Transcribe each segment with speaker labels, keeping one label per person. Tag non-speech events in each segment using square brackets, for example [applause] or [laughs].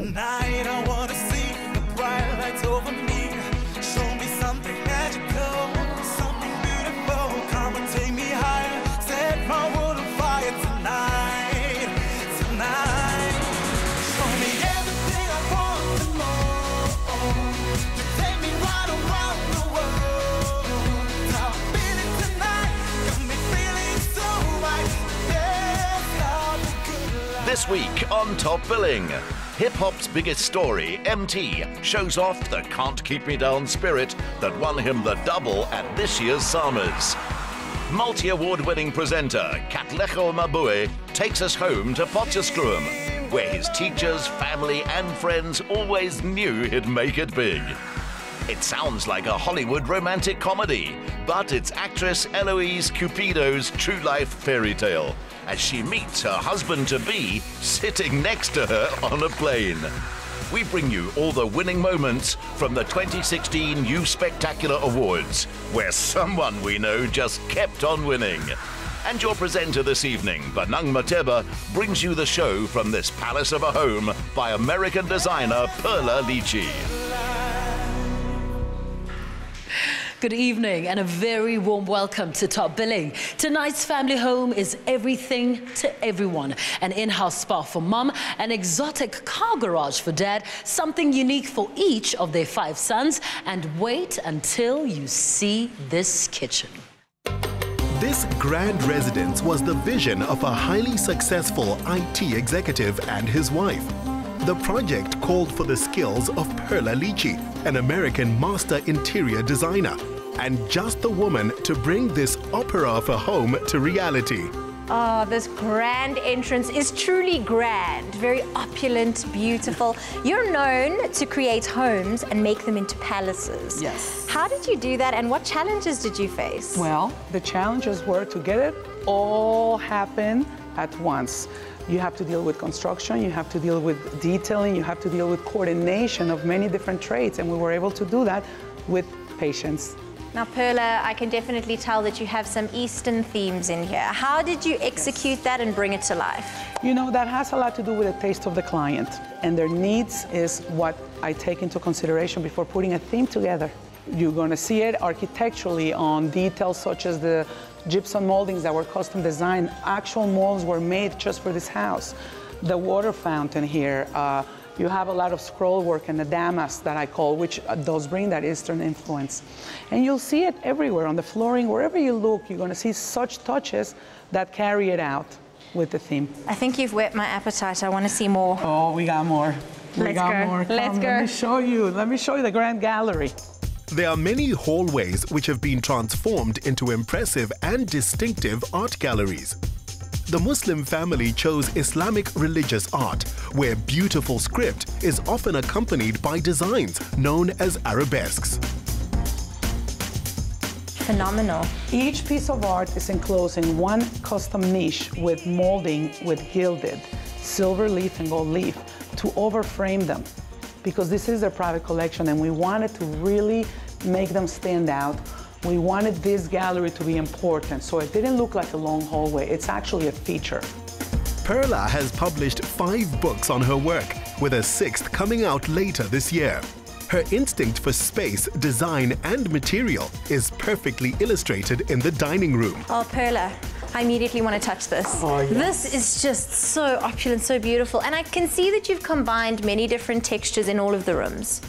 Speaker 1: Tonight I wanna see the bright lights over me. Show me something magical, something beautiful. Come and take me higher. Set my world on fire tonight, tonight. Show me everything I want and more. You take me right around the world. Top feeling tonight, got me feeling so right. Yes, love the good life.
Speaker 2: This week on Top Billing, hip hop's biggest story, Emtee, shows off the Can't Keep Me Down spirit that won him the double at this year's SAMAs. Multi award winning presenter Katlego Maboe takes us home to Potchefstroom, where his teachers, family, and friends always knew he'd make it big. It sounds like a Hollywood romantic comedy, but it's actress Eloise Cupido's true life fairy tale as she meets her husband to be sitting next to her on a plane. We bring you all the winning moments from the 2016 YOU Spectacular Awards, where someone we know just kept on winning. And your presenter this evening, Bonang Matheba, brings you the show from this palace of a home by American designer Perla Lichi.
Speaker 3: Good evening and a very warm welcome to Top Billing. Tonight's family home is everything to everyone. An in-house spa for mum, an exotic car garage for dad, something unique for each of their five sons, and wait until you see this kitchen.
Speaker 4: This grand residence was the vision of a highly successful IT executive and his wife. The project called for the skills of Perla Lichi, an American master interior designer, and just the woman to bring this opera of a home to reality.
Speaker 5: Oh, this grand entrance is truly grand, very opulent, beautiful. You're known to create homes and make them into palaces.
Speaker 6: Yes.
Speaker 5: How did you do that and what challenges did you face?
Speaker 6: Well, the challenges were to get it all happen at once. You have to deal with construction, you have to deal with detailing, you have to deal with coordination of many different trades, and we were able to do that with patience.
Speaker 5: Now, Perla, I can definitely tell that you have some Eastern themes in here. How did you execute that and bring it to life?
Speaker 6: You know, that has a lot to do with the taste of the client, and their needs is what I take into consideration before putting a theme together. You're going to see it architecturally on details such as the gypsum moldings that were custom designed. Actual molds were made just for this house. The water fountain here, uh, you have a lot of scroll work and the damask that I call, which uh, does bring that Eastern influence. And you'll see it everywhere on the flooring, wherever you look, you're going to see such touches that carry it out with the theme.
Speaker 5: I think you've whet my appetite. I want to see more.
Speaker 6: Oh, we got more. We
Speaker 5: Let's
Speaker 6: got
Speaker 5: go.
Speaker 6: more.
Speaker 5: Let's
Speaker 6: Come,
Speaker 5: go.
Speaker 6: Let me show you. Let me show you the grand gallery.
Speaker 4: There are many hallways which have been transformed into impressive and distinctive art galleries. The Muslim family chose Islamic religious art, where beautiful script is often accompanied by designs known as arabesques.
Speaker 5: Phenomenal.
Speaker 6: Each piece of art is enclosed in one custom niche with molding with gilded silver leaf and gold leaf to overframe them because this is their private collection and we wanted to really make them stand out. We wanted this gallery to be important, so it didn't look like a long hallway. It's actually a feature.
Speaker 4: Perla has published five books on her work, with a sixth coming out later this year. Her instinct for space, design, and material is perfectly illustrated in the dining room.
Speaker 5: Oh, Perla, I immediately want to touch this.
Speaker 6: Oh, yes.
Speaker 5: This is just so opulent, so beautiful. And I can see that you've combined many different textures in all of the rooms.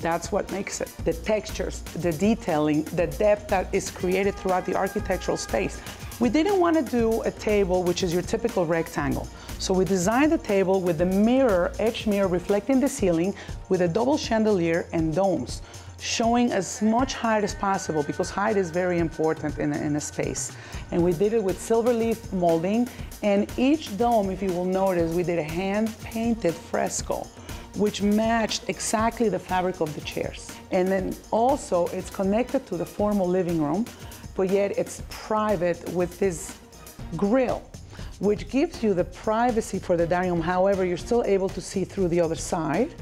Speaker 6: That's what makes it. The textures, the detailing, the depth that is created throughout the architectural space. We didn't want to do a table which is your typical rectangle. So we designed the table with the mirror, edge mirror reflecting the ceiling with a double chandelier and domes, showing as much height as possible because height is very important in a, in a space. And we did it with silver leaf molding and each dome, if you will notice, we did a hand-painted fresco which matched exactly the fabric of the chairs. And then also it's connected to the formal living room, but yet it's private with this grill, which gives you the privacy for the dining room. However, you're still able to see through the other side.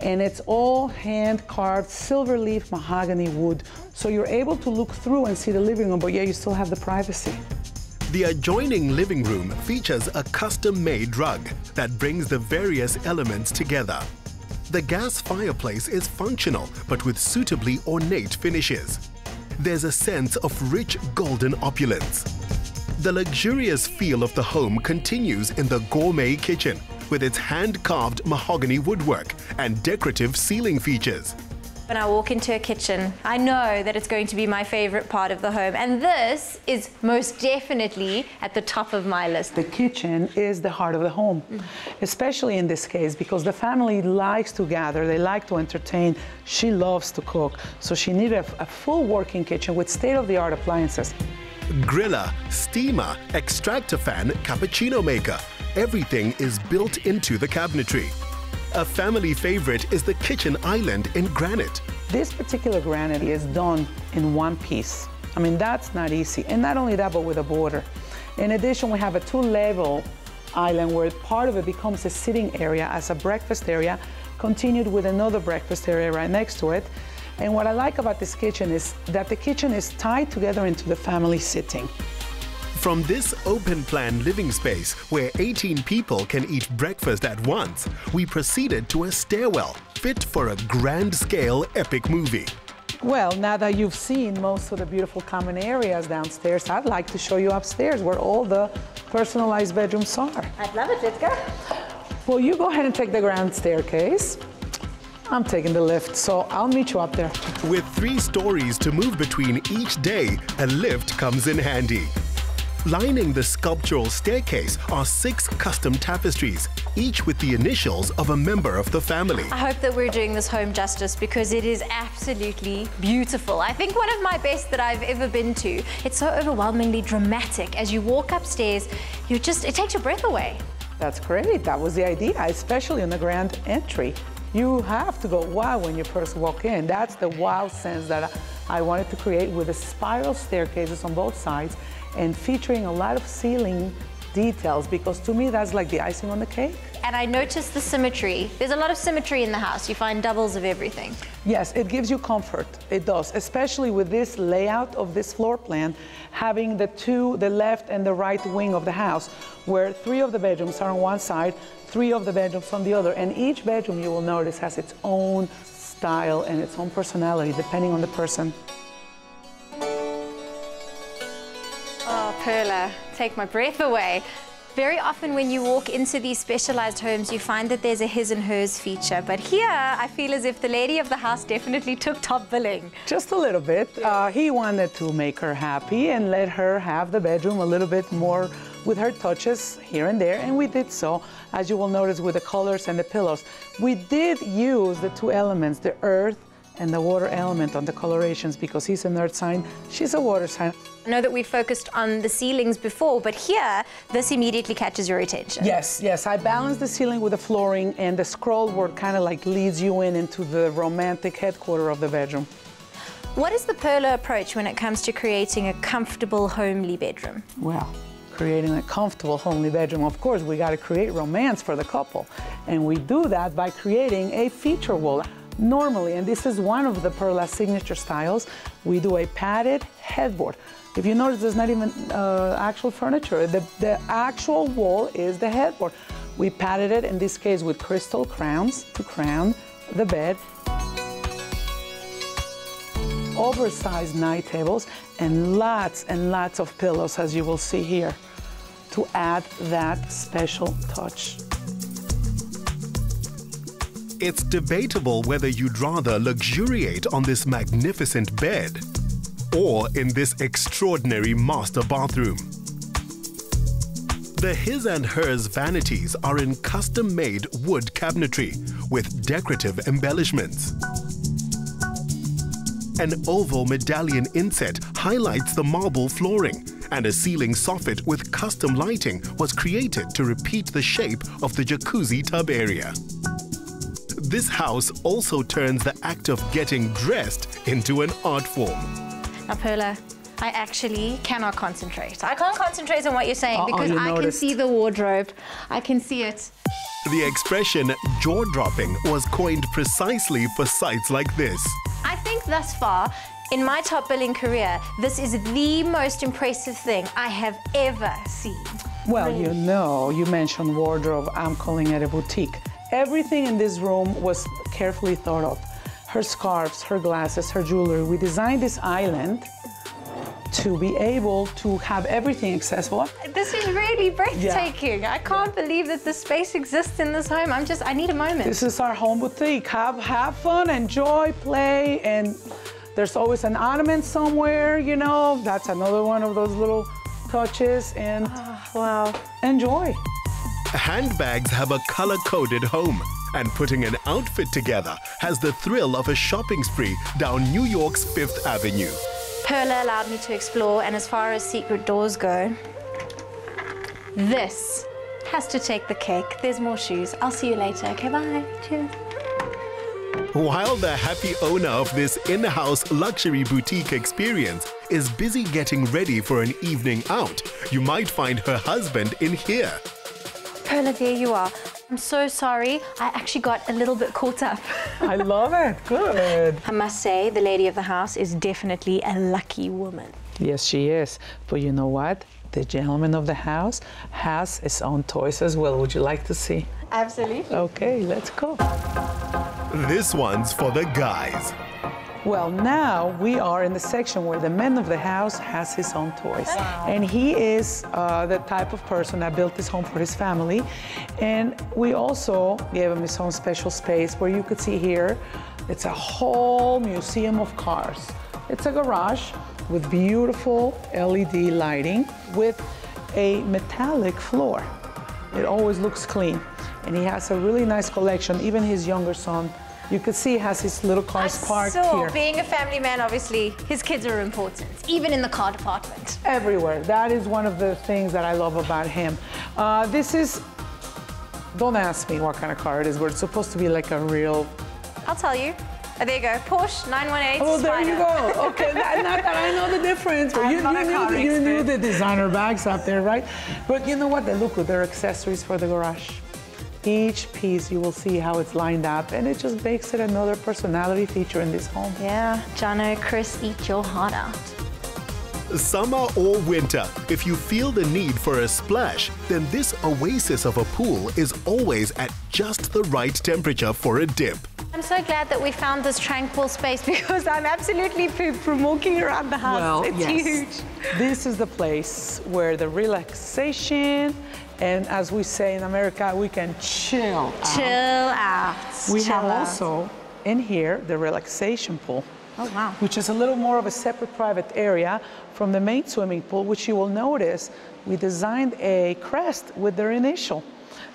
Speaker 6: And it's all hand carved silver leaf mahogany wood. So you're able to look through and see the living room, but yeah, you still have the privacy.
Speaker 4: The adjoining living room features a custom made rug that brings the various elements together. The gas fireplace is functional, but with suitably ornate finishes. There's a sense of rich golden opulence. The luxurious feel of the home continues in the gourmet kitchen with its hand-carved mahogany woodwork and decorative ceiling features.
Speaker 5: When I walk into a kitchen, I know that it's going to be my favorite part of the home. And this is most definitely at the top of my list.
Speaker 6: The kitchen is the heart of the home, mm-hmm. especially in this case because the family likes to gather, they like to entertain. She loves to cook, so she needed a, a full working kitchen with state-of-the-art appliances.
Speaker 4: Griller, steamer, extractor fan, cappuccino maker. Everything is built into the cabinetry. A family favorite is the kitchen island in granite.
Speaker 6: This particular granite is done in one piece. I mean, that's not easy. And not only that, but with a border. In addition, we have a two-level island where part of it becomes a sitting area as a breakfast area, continued with another breakfast area right next to it. And what I like about this kitchen is that the kitchen is tied together into the family sitting.
Speaker 4: From this open plan living space where 18 people can eat breakfast at once, we proceeded to a stairwell fit for a grand scale epic movie.
Speaker 6: Well, now that you've seen most of the beautiful common areas downstairs, I'd like to show you upstairs where all the personalized bedrooms are.
Speaker 5: I'd love it. Let's.
Speaker 6: Well, you go ahead and take the grand staircase. I'm taking the lift, so I'll meet you up there.
Speaker 4: With three stories to move between each day, a lift comes in handy. Lining the sculptural staircase are six custom tapestries, each with the initials of a member of the family.
Speaker 5: I hope that we're doing this home justice because it is absolutely beautiful. I think one of my best that I've ever been to. It's so overwhelmingly dramatic. As you walk upstairs, you just, it takes your breath away.
Speaker 6: That's great. That was the idea, especially in the grand entry. You have to go wow when you first walk in. That's the wow sense that I wanted to create with the spiral staircases on both sides and featuring a lot of ceiling details because to me that's like the icing on the cake.
Speaker 5: And I noticed the symmetry. There's a lot of symmetry in the house. You find doubles of everything.
Speaker 6: Yes, it gives you comfort. It does, especially with this layout of this floor plan, having the two, the left and the right wing of the house, where three of the bedrooms are on one side, three of the bedrooms on the other, and each bedroom you will notice has its own style and its own personality depending on the person.
Speaker 5: Oh, Perla, take my breath away. Very often when you walk into these specialized homes, you find that there's a his and hers feature. But here, I feel as if the lady of the house definitely took top billing.
Speaker 6: Just a little bit. Uh, he wanted to make her happy and let her have the bedroom a little bit more with her touches here and there, and we did so, as you will notice with the colors and the pillows. We did use the two elements, the earth and the water element on the colorations because he's an earth sign, she's a water sign.
Speaker 5: I know that we focused on the ceilings before, but here, this immediately catches your attention.
Speaker 6: Yes, yes, I balanced the ceiling with the flooring and the scroll board kind of like leads you in into the romantic headquarter of the bedroom.
Speaker 5: What is the Perla approach when it comes to creating a comfortable, homely bedroom?
Speaker 6: Well, creating a comfortable, homely bedroom, of course, we got to create romance for the couple. And we do that by creating a feature wall. Normally, and this is one of the Perla signature styles, we do a padded headboard. If you notice, there's not even uh, actual furniture. The, the actual wall is the headboard. We padded it, in this case, with crystal crowns to crown the bed. Oversized night tables and lots and lots of pillows, as you will see here, to add that special touch.
Speaker 4: It's debatable whether you'd rather luxuriate on this magnificent bed or in this extraordinary master bathroom. The his and hers vanities are in custom made wood cabinetry with decorative embellishments. An oval medallion inset highlights the marble flooring, and a ceiling soffit with custom lighting was created to repeat the shape of the jacuzzi tub area. This house also turns the act of getting dressed into an art form.
Speaker 5: Now, Perla, I actually cannot concentrate. I can't concentrate on what you're saying
Speaker 6: Uh-oh,
Speaker 5: because
Speaker 6: you
Speaker 5: I can see the wardrobe. I can see it.
Speaker 4: The expression jaw dropping was coined precisely for sites like this.
Speaker 5: I think thus far, in my top billing career, this is the most impressive thing I have ever seen.
Speaker 6: Well, you know, you mentioned wardrobe, I'm calling it a boutique. Everything in this room was carefully thought of. Her scarves, her glasses, her jewelry. We designed this island to be able to have everything accessible.
Speaker 5: This is really breathtaking. I can't believe that this space exists in this home. I'm just, I need a moment.
Speaker 6: This is our home boutique. Have, have fun, enjoy, play, and there's always an ornament somewhere, you know. That's another one of those little touches, and ah,
Speaker 5: wow.
Speaker 6: enjoy.
Speaker 4: Handbags have a color-coded home, and putting an outfit together has the thrill of a shopping spree down New York's Fifth Avenue.
Speaker 5: Perla allowed me to explore, and as far as secret doors go, this has to take the cake. There's more shoes. I'll see you later. Okay, bye. Cheers.
Speaker 4: While the happy owner of this in-house luxury boutique experience is busy getting ready for an evening out, you might find her husband in here.
Speaker 5: Perla, there you are. I'm so sorry. I actually got a little bit caught up.
Speaker 6: I love it. Good.
Speaker 5: I must say, the lady of the house is definitely a lucky woman.
Speaker 6: Yes, she is. But you know what? The gentleman of the house has his own toys as well. Would you like to see?
Speaker 5: Absolutely.
Speaker 6: Okay, let's go.
Speaker 4: This one's for the guys.
Speaker 6: Well, now we are in the section where the man of the house has his own toys. And he is uh, the type of person that built this home for his family. And we also gave him his own special space where you could see here, it's a whole museum of cars. It's a garage with beautiful LED lighting with a metallic floor. It always looks clean. And he has a really nice collection. Even his younger son you could see he has his little cars parked
Speaker 5: so,
Speaker 6: here.
Speaker 5: being a family man, obviously, his kids are important, even in the car department.
Speaker 6: Everywhere. That is one of the things that I love about him. Uh, this is, don't ask me what kind of car it is, but it's supposed to be like a real.
Speaker 5: I'll tell you. Oh, there you go. Porsche 918
Speaker 6: Oh, there you go. Okay, not, not that I know the difference, but you, you, knew the, you knew the designer bags up there, right? But you know what? They look good. They're accessories for the garage. Each piece, you will see how it's lined up, and it just makes it another personality feature in this home.
Speaker 5: Yeah, Jono, Chris, eat your heart out.
Speaker 4: Summer or winter, if you feel the need for a splash, then this oasis of a pool is always at just the right temperature for a dip.
Speaker 5: I'm so glad that we found this tranquil space [laughs] because I'm absolutely pooped from walking around the house. it's huge.
Speaker 6: This is the place where the relaxation, and as we say in America, we can chill. out.
Speaker 5: Chill out.
Speaker 6: We
Speaker 5: Chill
Speaker 6: have
Speaker 5: out.
Speaker 6: also in here the relaxation pool.
Speaker 5: Oh, wow.
Speaker 6: Which is a little more of a separate private area from the main swimming pool, which you will notice we designed a crest with their initial.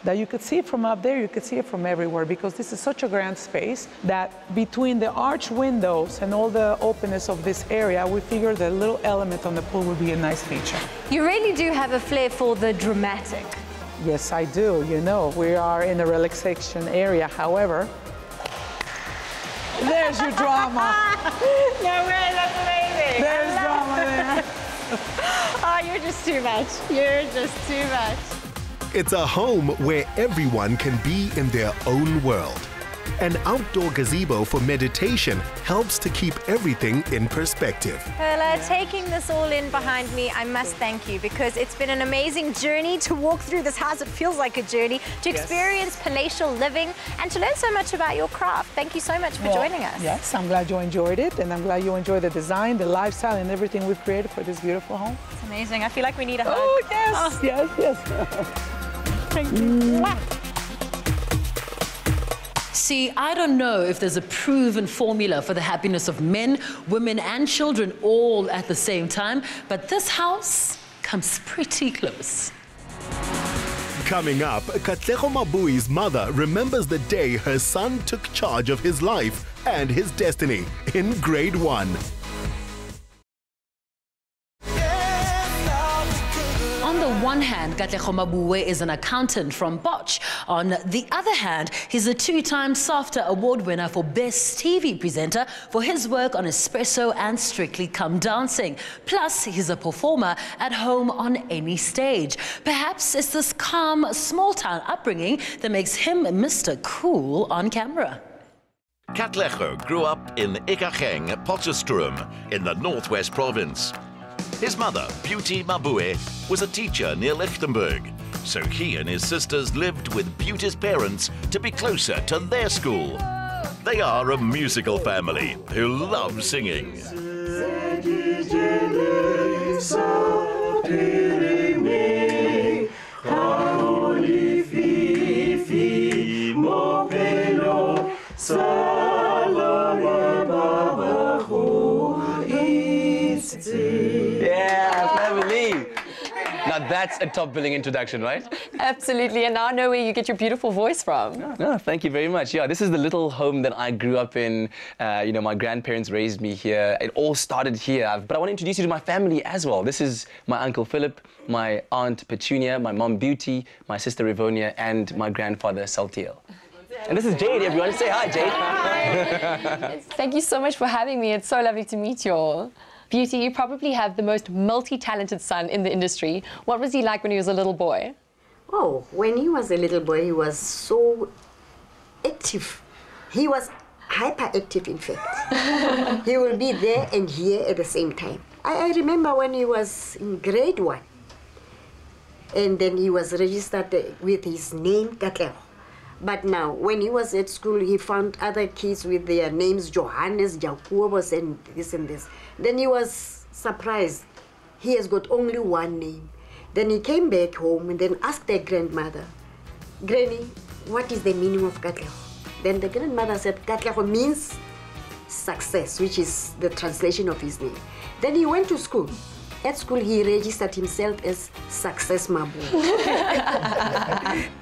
Speaker 6: That you could see it from up there, you could see it from everywhere because this is such a grand space that between the arch windows and all the openness of this area, we figured the little element on the pool would be a nice feature.
Speaker 5: You really do have a flair for the dramatic.
Speaker 6: Yes, I do. You know, we are in a relaxation area. However, there's your drama. [laughs]
Speaker 5: no way, that's amazing.
Speaker 6: There's drama there. [laughs]
Speaker 5: Oh, you're just too much. You're just too much.
Speaker 4: It's a home where everyone can be in their own world. An outdoor gazebo for meditation helps to keep everything in perspective.
Speaker 5: Perla, taking this all in behind me, I must thank you because it's been an amazing journey to walk through this house. It feels like a journey to experience palatial living and to learn so much about your craft. Thank you so much for
Speaker 6: Well,
Speaker 5: joining us.
Speaker 6: Yes, I'm glad you enjoyed it, and I'm glad you enjoyed the design, the lifestyle, and everything we've created for this beautiful home.
Speaker 5: It's amazing. I feel like we need a hug.
Speaker 6: Oh, yes, oh. yes, yes. [laughs]
Speaker 3: See, I don't know if there's a proven formula for the happiness of men, women, and children all at the same time, but this house comes pretty close.
Speaker 4: Coming up, Katlego Maboe's mother remembers the day her son took charge of his life and his destiny in grade one.
Speaker 3: The one hand, Katlego Maboe is an accountant from Potch. On the other hand, he's a two-time SAFTA award winner for Best TV Presenter for his work on Expresso and Strictly Come Dancing. Plus, he's a performer at home on any stage. Perhaps it's this calm, small-town upbringing that makes him Mr. Cool on camera.
Speaker 2: Katlego grew up in Ikageng, Potchefstroom, in the northwest province. His mother, Beauty Maboe, was a teacher near Lichtenburg. So he and his sisters lived with Beauty's parents to be closer to their school. They are a musical family who love singing.
Speaker 7: Yeah, family. Now that's a top billing introduction, right?
Speaker 8: Absolutely, and now I know where you get your beautiful voice from.
Speaker 7: No, thank you very much. Yeah, this is the little home that I grew up in. Uh, you know, my grandparents raised me here. It all started here. But I want to introduce you to my family as well. This is my uncle Philip, my aunt Petunia, my mom Beauty, my sister Rivonia, and my grandfather Saltiel. And this is Jade, everyone. Say hi, Jade. Hi. [laughs]
Speaker 8: Thank you so much for having me. It's so lovely to meet you all. Beauty, you probably have the most multi-talented son in the industry. What was he like when he was a little boy?
Speaker 9: Oh, when he was a little boy, he was so active. He was hyperactive, in fact. [laughs] he will be there and here at the same time. I, I remember when he was in grade one, and then he was registered with his name, Katlego. But now, when he was at school, he found other kids with their names, Johannes, Jacobus, and this and this. Then he was surprised. He has got only one name. Then he came back home and then asked their grandmother, Granny, what is the meaning of Katlego? Then the grandmother said, Katlego means success, which is the translation of his name. Then he went to school. At school, he registered himself as Success Maboe. [laughs]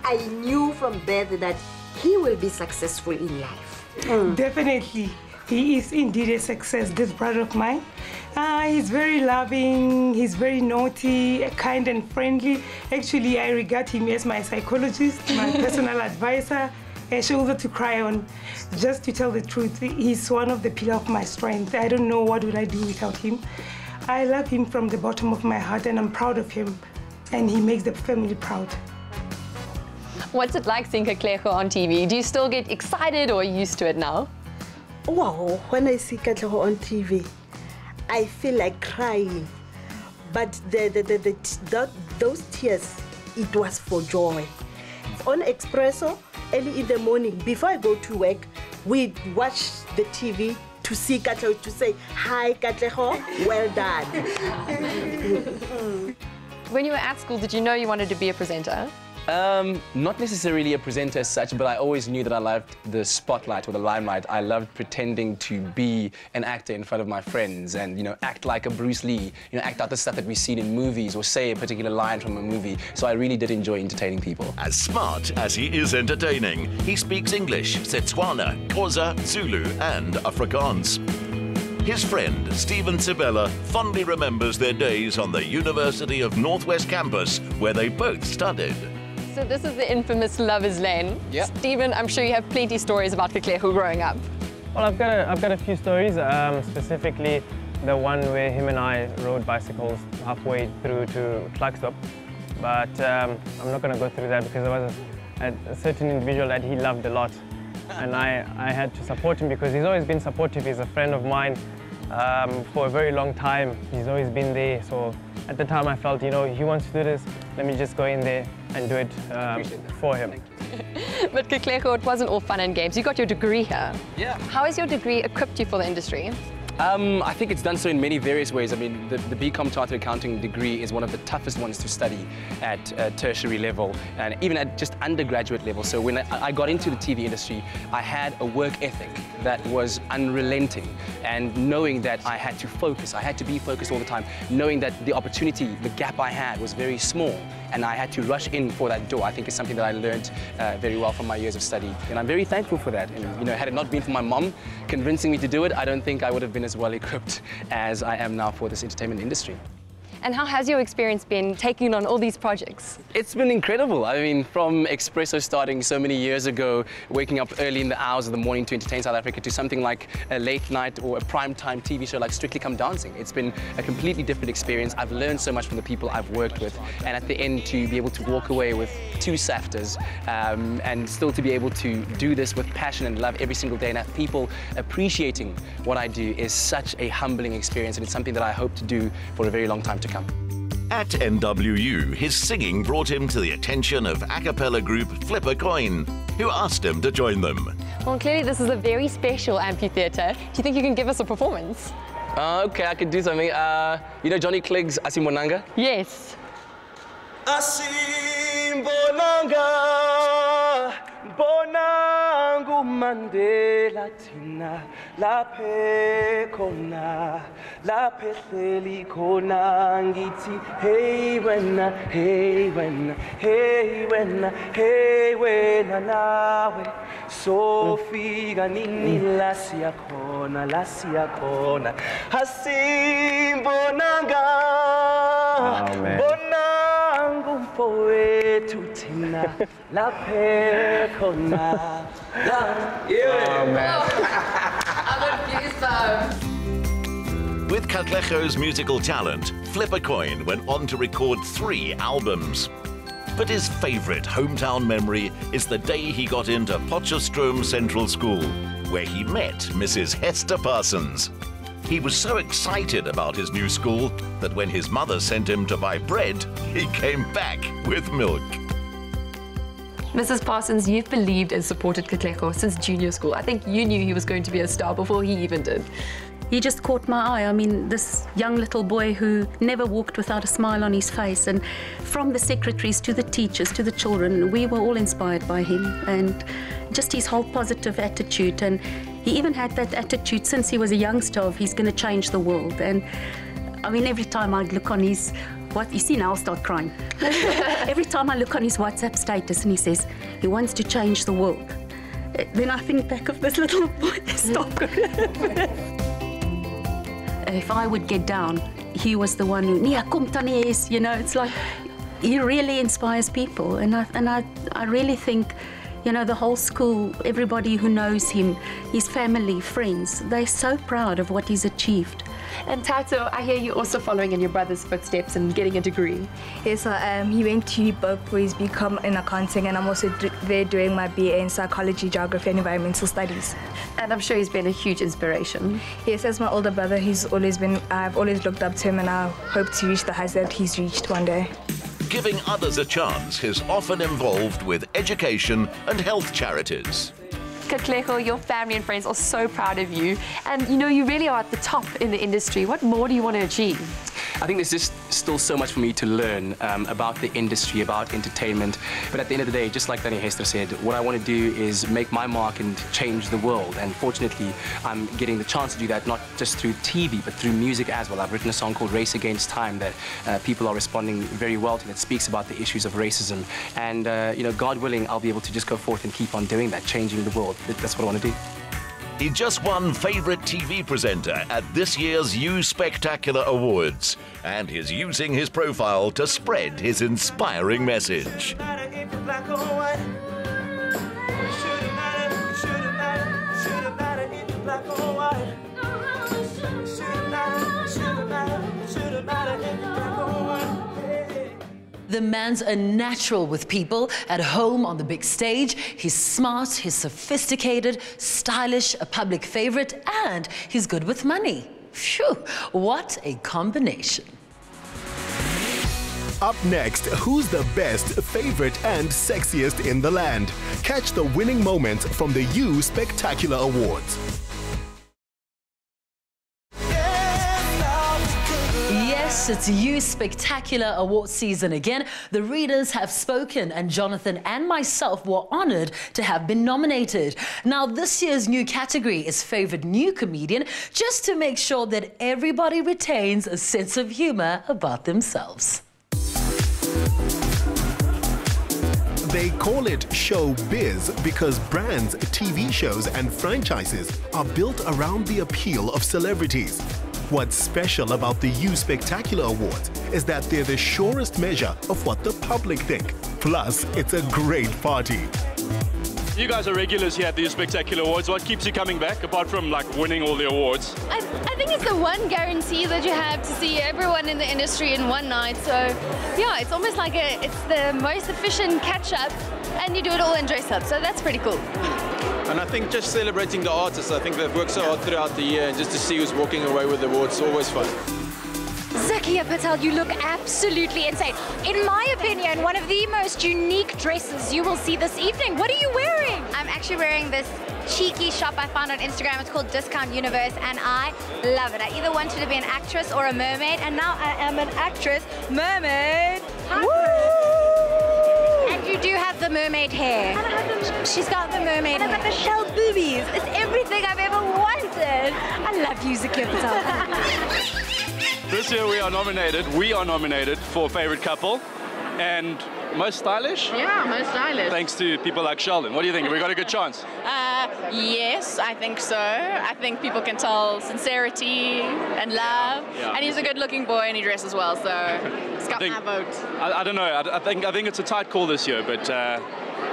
Speaker 9: I knew from birth that he will be successful in life. Mm.
Speaker 10: Definitely. He is indeed a success, this brother of mine. Uh, he's very loving, he's very naughty, kind and friendly. Actually, I regard him as my psychologist, my [laughs] personal advisor, a shoulder to cry on. Just to tell the truth, he's one of the pillar of my strength. I don't know what would I do without him. I love him from the bottom of my heart and I'm proud of him. And he makes the family proud.
Speaker 8: What's it like seeing Katlego on TV? Do you still get excited or are you used to it now?
Speaker 11: Wow, when I see Katlego on TV, I feel like crying. But the, the, the, the, that, those tears, it was for joy. On Expresso, early in the morning, before I go to work, we watch the TV to see Katlego, to say, hi Katlego, well done. [laughs]
Speaker 8: When you were at school, did you know you wanted to be a presenter?
Speaker 7: Um, not necessarily a presenter as such, but I always knew that I loved the spotlight or the limelight. I loved pretending to be an actor in front of my friends and, you know, act like a Bruce Lee, you know, act out the stuff that we've seen in movies or say a particular line from a movie. So I really did enjoy entertaining people.
Speaker 2: As smart as he is entertaining, he speaks English, Setswana, Xhosa, Zulu, and Afrikaans. His friend, Stephen Sibella, fondly remembers their days on the University of Northwest campus where they both studied.
Speaker 8: So this is the infamous Lover's Lane.
Speaker 12: Yeah.
Speaker 8: Stephen, I'm sure you have plenty stories about Katlego growing up.
Speaker 12: Well, I've got a, I've got a few stories, um, specifically the one where him and I rode bicycles halfway through to Klerksdorp. But um, I'm not going to go through that because there was a, a, certain individual that he loved a lot. And I, I had to support him because he's always been supportive. He's a friend of mine um, for a very long time. He's always been there. So at the time I felt, you know, he wants to do this, let me just go in there and do it um, for him. [laughs]
Speaker 8: but Katlego, it wasn't all fun and games. You got your degree here.
Speaker 7: Yeah.
Speaker 8: How has your degree equipped you for the industry?
Speaker 7: Um, I think it's done so in many various ways. I mean, the, the BCom Chartered Accounting degree is one of the toughest ones to study at uh, tertiary level and even at just undergraduate level. So when I, I got into the TV industry, I had a work ethic that was unrelenting and knowing that I had to focus, I had to be focused all the time, knowing that the opportunity, the gap I had was very small and I had to rush in for that door. I think it's something that I learned uh, very well from my years of study. And I'm very thankful for that. And, you know, had it not been for my mom convincing me to do it, I don't think I would have been as well equipped as I am now for this entertainment industry.
Speaker 8: And how has your experience been taking on all these projects?
Speaker 7: It's been incredible. I mean, from Expresso starting so many years ago, waking up early in the hours of the morning to entertain South Africa, to something like a late night or a prime time TV show like Strictly Come Dancing. It's been a completely different experience. I've learned so much from the people I've worked with, and at the end to be able to walk away with two SAFTAs um, and still to be able to do this with passion and love every single day and have people appreciating what I do is such a humbling experience, and it's something that I hope to do for a very long time to.
Speaker 2: At NWU, his singing brought him to the attention of a cappella group Flip a Coin, who asked him to join them.
Speaker 8: Well, clearly this is a very special amphitheatre. Do you think you can give us a performance?
Speaker 7: Uh, okay, I could do something. Uh, you know Johnny Clegg's Asimbonanga?
Speaker 8: Yes.
Speaker 13: Asimbonanga, bonangu Mandela thina laphe khona laphe hleli khona ngithi hey wena hey wena hey wena hey wena nawe sofika nini la siyakhona la siyakhona asimbonanga
Speaker 12: Amen.
Speaker 13: bonangu Oh, la yeah.
Speaker 2: With Katlego's musical talent, Flip a Coin went on to record three albums. But his favourite hometown memory is the day he got into Potchefstroom Central School, where he met Mrs. Hester Parsons. He was so excited about his new school that when his mother sent him to buy bread, he came back with milk.
Speaker 8: Mrs. Parsons, you've believed and supported Katlego since junior school. I think you knew he was going to be a star before he even did.
Speaker 14: He just caught my eye. I mean, this young little boy who never walked without a smile on his face. And from the secretaries to the teachers to the children, we were all inspired by him. And just his whole positive attitude. And he even had that attitude since he was a youngster of he's going to change the world. And I mean, every time I look on his what you see now, I'll start crying. [laughs] every time I look on his WhatsApp status and he says he wants to change the world, eh, then I think back of this little [laughs] boy. Stop. [laughs] if I would get down, he was the one who, "Nia, kom tannie is," you know, it's like he really inspires people. And I, and I, I really think, you know, the whole school, everybody who knows him, his family, friends, they're so proud of what he's achieved.
Speaker 8: And Tato, I hear you're also following in your brother's footsteps and getting a degree.
Speaker 15: Yes, I am. He went to Burke where he's become in accounting and I'm also d- there doing my BA in psychology, geography and environmental studies.
Speaker 8: And I'm sure he's been a huge inspiration.
Speaker 15: Yes, as my older brother, he's always been, I've always looked up to him and I hope to reach the heights that he's reached one day.
Speaker 2: Giving others a chance is often involved with education and health charities.
Speaker 8: Katlego, your family and friends are so proud of you. And you know, you really are at the top in the industry. What more do you want to achieve?
Speaker 7: I think there's just still so much for me to learn um, about the industry, about entertainment. But at the end of the day, just like Danny Hester said, what I want to do is make my mark and change the world. And fortunately, I'm getting the chance to do that not just through TV, but through music as well. I've written a song called Race Against Time that uh, people are responding very well to that speaks about the issues of racism. And, uh, you know, God willing, I'll be able to just go forth and keep on doing that, changing the world. That's what I want to do.
Speaker 2: He just won favourite TV presenter at this year's You Spectacular Awards, and is using his profile to spread his inspiring message.
Speaker 3: The man's a natural with people at home on the big stage. He's smart, he's sophisticated, stylish, a public favorite, and he's good with money. Phew, what a combination.
Speaker 4: Up next, who's the best, favorite, and sexiest in the land? Catch the winning moments from the You Spectacular Awards.
Speaker 3: It's you spectacular award season again. The readers have spoken, and Jonathan and myself were honored to have been nominated. Now, this year's new category is favorite new comedian, just to make sure that everybody retains a sense of humor about themselves.
Speaker 4: They call it showbiz because brands, TV shows, and franchises are built around the appeal of celebrities. What's special about the You Spectacular Awards is that they're the surest measure of what the public think. Plus, it's a great party.
Speaker 16: You guys are regulars here at the U Spectacular Awards. What keeps you coming back apart from like winning all the awards?
Speaker 17: I, I think it's the one guarantee that you have to see everyone in the industry in one night. So, yeah, it's almost like a, it's the most efficient catch up, and you do it all in dress up. So that's pretty cool.
Speaker 18: And I think just celebrating the artists, I think they've worked so hard throughout the year, and just to see who's walking away with the awards is always fun.
Speaker 5: Zakeeya Patel, you look absolutely insane. In my opinion, one of the most unique dresses you will see this evening. What are you wearing?
Speaker 19: I'm actually wearing this cheeky shop I found on Instagram. It's called Discount Universe, and I love it. I either wanted to be an actress or a mermaid, and now I am an actress mermaid.
Speaker 5: And you do have the mermaid hair. She's got the mermaid
Speaker 19: And I've got the shell boobies. It's everything I've ever wanted.
Speaker 5: I love you, Zakeeya Patel. [laughs]
Speaker 16: This year we are nominated, we are nominated for favorite couple and most stylish.
Speaker 20: Yeah, most stylish.
Speaker 16: Thanks to people like Sheldon. What do you think? Have we got a good chance?
Speaker 20: Uh, yes, I think so. I think people can tell sincerity and love.
Speaker 16: Yeah.
Speaker 20: And he's a good-looking boy and he dresses well, so he's got
Speaker 16: think-
Speaker 20: my vote.
Speaker 16: I, I don't know. I, I think I think it's a tight call this year, but uh,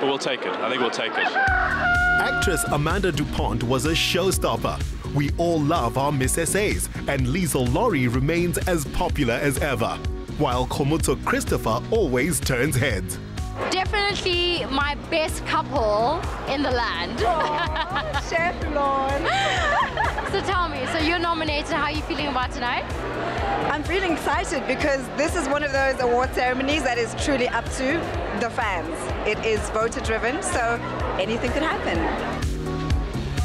Speaker 16: but we'll take it. I think we'll take it.
Speaker 4: Actress Amanda DuPont was a showstopper. We all love our Miss SAs, and Liesl Laurie remains as popular as ever, while Komuto Christopher always turns heads.
Speaker 17: Definitely my best couple in the land.
Speaker 11: Oh, Chef Lon. [laughs]
Speaker 17: so tell me, so you're nominated. How are you feeling about tonight?
Speaker 21: I'm feeling excited because this is one of those award ceremonies that is truly up to the fans. It is voter driven, so anything could happen.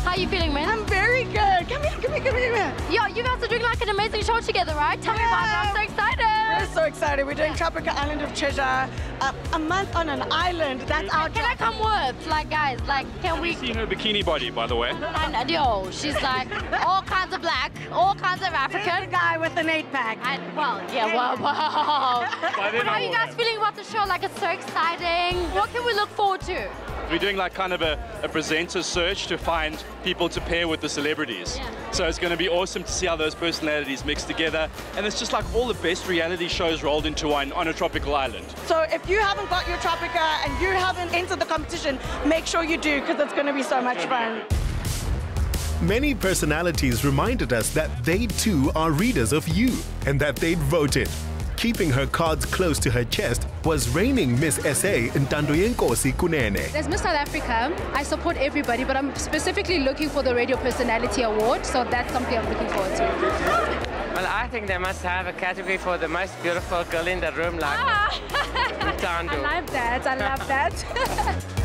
Speaker 17: How are you feeling, man?
Speaker 21: I'm very good. Come here, come here, come here, come here.
Speaker 17: Yo, you guys are doing like an amazing show together, right? Tell me about it. I'm so excited.
Speaker 21: We're so excited. We're doing Tropika Island of Treasure. Uh, a month on an island. That's our
Speaker 17: Can I come with? Like, guys, like, can we?
Speaker 16: Seen her bikini body, by the way.
Speaker 17: And yo, she's like all kinds of black, all kinds of African.
Speaker 21: guy with an eight pack.
Speaker 17: And, well, yeah, wow, wow. But how are you guys feeling about the show? Like, it's so exciting. What can we look forward to?
Speaker 16: We're doing like kind of a, a presenter search to find people to pair with the celebrities. So it's going to be awesome to see how those personalities mix together. And it's just like all the best reality shows rolled into one on a tropical island.
Speaker 21: So if you haven't got your Tropika and you haven't entered the competition, make sure you do because it's going to be so much fun.
Speaker 4: Many personalities reminded us that they too are readers of you and that they'd voted. Keeping her cards close to her chest was reigning Miss SA Ntandoyenkosi Kunene.
Speaker 22: As Miss South Africa, I support everybody, but I'm specifically looking for the Radio Personality Award, so that's something I'm looking forward to.
Speaker 23: Well, I think they must have a category for the most beautiful girl in the room, like ah. Ntando. [laughs]
Speaker 22: I love that. I love that. [laughs]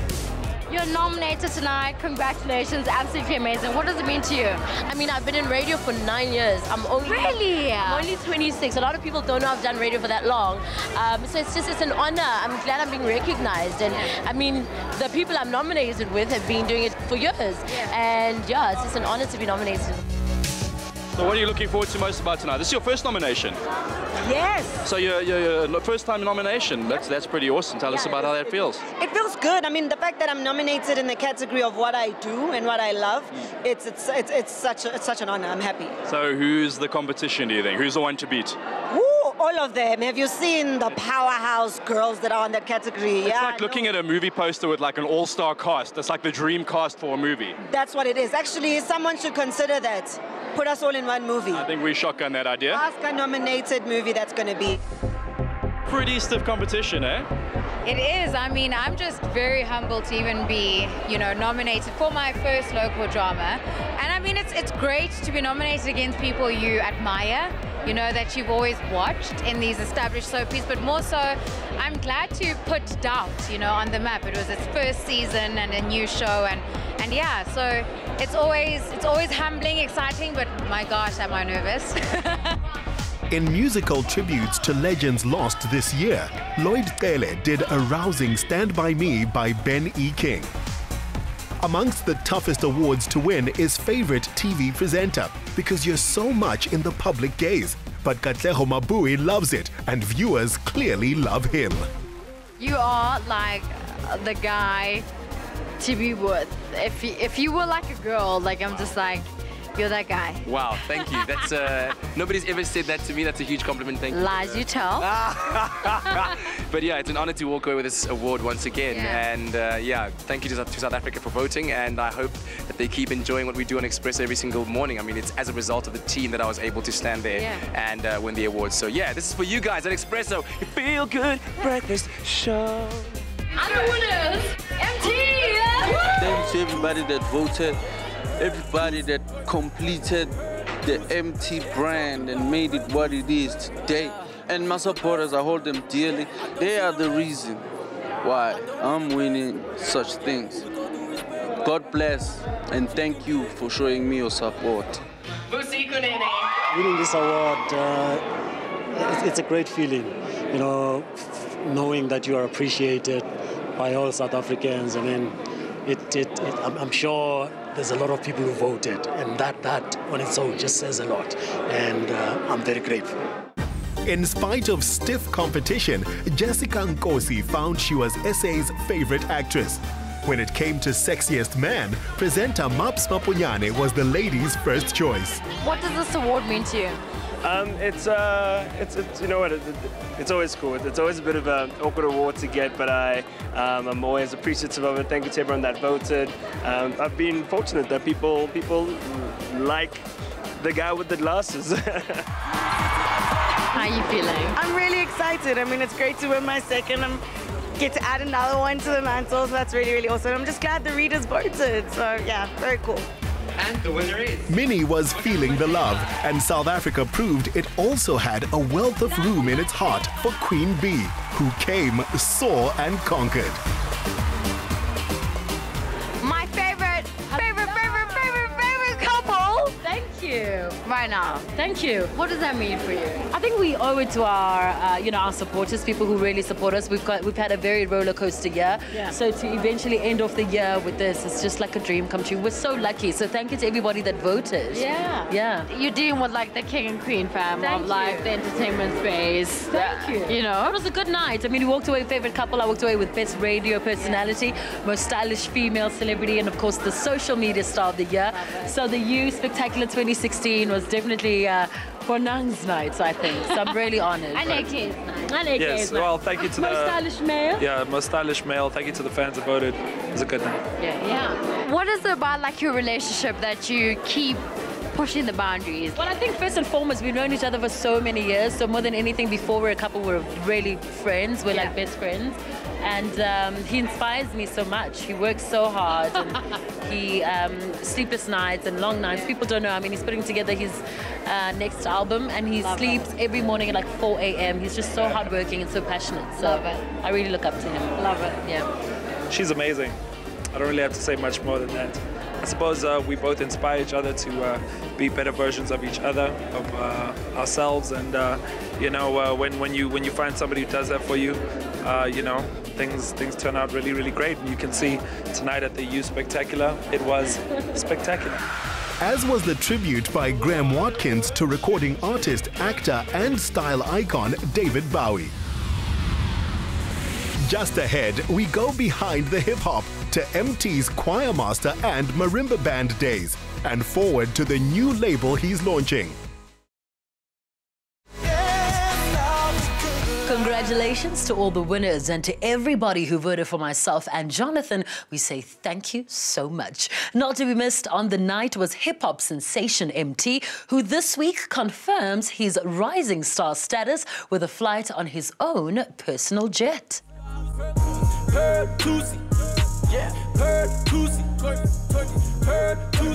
Speaker 17: You're nominated tonight. Congratulations. Absolutely amazing. What does it mean to you?
Speaker 24: I mean, I've been in radio for nine years. I'm only
Speaker 17: Really?
Speaker 24: I'm only 26. A lot of people don't know I've done radio for that long. Um, so it's just it's an honor. I'm glad I'm being recognized. And I mean, the people I'm nominated with have been doing it for years. And yeah, it's just an honor to be nominated.
Speaker 16: So what are you looking forward to most about tonight? This is your first nomination.
Speaker 21: Yes.
Speaker 16: So your, your, your first time nomination. That's that's pretty awesome. Tell us about how that feels.
Speaker 25: It feels good. I mean, the fact that I'm nominated in the category of what I do and what I love, mm. it's it's it's, it's such a, it's such an honor. I'm happy.
Speaker 16: So who's the competition, do you think? Who's the one to beat?
Speaker 25: Woo, all of them. Have you seen the powerhouse girls that are on that category?
Speaker 16: It's
Speaker 25: yeah,
Speaker 16: like looking at a movie poster with like an all-star cast. That's like the dream cast for a movie.
Speaker 25: that's what it is. Actually, someone should consider that. Put us all in one movie.
Speaker 16: I think we shotgun that idea.
Speaker 25: Oscar-nominated movie that's going to be.
Speaker 16: Pretty stiff competition, eh?
Speaker 26: It is. I mean, I'm just very humbled to even be, you know, nominated for my first local drama. And I mean, it's it's great to be nominated against people you admire, you know, that you've always watched in these established soapies. But more so, I'm glad to put Doubt, you know, on the map. It was its first season and a new show, and and yeah, so it's always it's always humbling, exciting. But my gosh, am I nervous? [laughs]
Speaker 4: In musical tributes to legends lost this year, Lloyd Cele did a rousing Stand By Me by Ben E. King. Amongst the toughest awards to win is Favorite TV Presenter because you're so much in the public gaze. But Katlego Maboe loves it and viewers clearly love him.
Speaker 26: You are like the guy to be with. If if you were like a girl, like I'm just like, you're that guy.
Speaker 7: Wow, thank you. That's uh, [laughs] nobody's ever said that to me. That's a huge compliment. Thank you.
Speaker 26: Lies you tell. [laughs]
Speaker 7: but yeah, it's an honor to walk away with this award once again.
Speaker 26: Yeah.
Speaker 7: And uh, yeah, thank you to, to South Africa for voting. And I hope that they keep enjoying what we do on Express every single morning. I mean, it's as a result of the team that I was able to stand there
Speaker 26: Yeah.
Speaker 7: and uh, win the awards. So yeah, this is for you guys at Expresso. You feel good breakfast show.
Speaker 17: And the winners, Emtee!
Speaker 27: Thanks to everybody that voted, everybody that completed
Speaker 18: the Emtee brand and made it what it is today. And my supporters, I hold them dearly. They are the reason why I'm winning such things. God bless and thank you for showing me your support.
Speaker 28: Winning this award, uh, it's, it's a great feeling, you know, knowing that you are appreciated by all South Africans. I mean, it, it, it I'm, I'm sure there's a lot of people who voted, and that, that on its own just says a lot. And uh, I'm very grateful.
Speaker 4: In spite of stiff competition, Jessica Nkosi found she was SA's favorite actress. When it came to sexiest man, presenter Maps Maponyane was the lady's first choice.
Speaker 29: What does this award mean to you?
Speaker 30: Um, it's, uh, it's, it's, you know what, it, it, it's always cool. It's always a bit of an awkward award to get, but I, um, I'm always appreciative of it. Thank you to everyone that voted. Um, I've been fortunate that people, people like the guy with the glasses. [laughs]
Speaker 29: How are you feeling?
Speaker 31: I'm really excited. I mean, it's great to win my second. I'm get to add another one to the mantle, so that's really, really awesome. I'm just glad the readers voted. So yeah, very cool.
Speaker 30: And the winner is.
Speaker 4: Minnie was feeling the love, and South Africa proved it also had a wealth of room in its heart for Queen Bee, who came, saw, and conquered.
Speaker 29: Right now. Thank you. What does that mean for you?
Speaker 3: I think we owe it to our, uh, you know, our supporters, people who really support us. We've got, we've had a very roller coaster year.
Speaker 29: Yeah.
Speaker 3: So to eventually end off the year with this, it's just like a dream come true. We're so lucky. So thank you to everybody that voted.
Speaker 29: Yeah.
Speaker 3: Yeah.
Speaker 29: You're dealing with like the king and queen fam
Speaker 3: Thank
Speaker 29: of like
Speaker 3: you.
Speaker 29: the entertainment space.
Speaker 3: Thank you.
Speaker 29: You know?
Speaker 3: It was a good night. I mean, we walked away with favorite couple. I walked away with best radio personality, most stylish female celebrity, and of course the social media star of the year. So the YOU Spectacular 2016 was definitely uh, Bonang's night, I think. So I'm really honored.
Speaker 29: And AKA's night.
Speaker 3: And AKA's
Speaker 30: Yes,
Speaker 3: night.
Speaker 30: well, thank you to
Speaker 3: most
Speaker 30: the-
Speaker 3: stylish male.
Speaker 30: Yeah, most stylish male. Thank you to the fans that voted. It was a good night.
Speaker 29: Yeah. Yeah. What is it about like your relationship that you keep pushing the boundaries?
Speaker 3: Well, I think first and foremost, we've known each other for so many years. So more than anything, before we're a couple, we're really friends. We're like best friends. And um, he inspires me so much. He works so hard. And [laughs] he um, sleepless nights and long nights. People don't know. I mean, he's putting together his uh, next album, and he
Speaker 29: Love
Speaker 3: sleeps every morning at like 4 a.m. He's just so hardworking and so passionate. So
Speaker 29: Love it.
Speaker 3: I really look up to him.
Speaker 29: Love it.
Speaker 3: Yeah.
Speaker 30: She's amazing. I don't really have to say much more than that. I suppose uh, we both inspire each other to uh, be better versions of each other, of uh, ourselves, and uh, you know uh, when when you when you find somebody who does that for you, uh, you know things things turn out really really great. And you can see tonight at the YOU Spectacular, it was spectacular.
Speaker 4: As was the tribute by Graham Watkins to recording artist, actor, and style icon David Bowie. Just ahead, we go behind the hip hop to Emtee's Choir Master and Marimba Band days and forward to the new label he's launching.
Speaker 3: Congratulations to all the winners and to everybody who voted for myself and Jonathan. We say thank you so much. Not to be missed on the night was hip hop sensation Emtee, who this week confirms his rising star status with a flight on his own personal jet.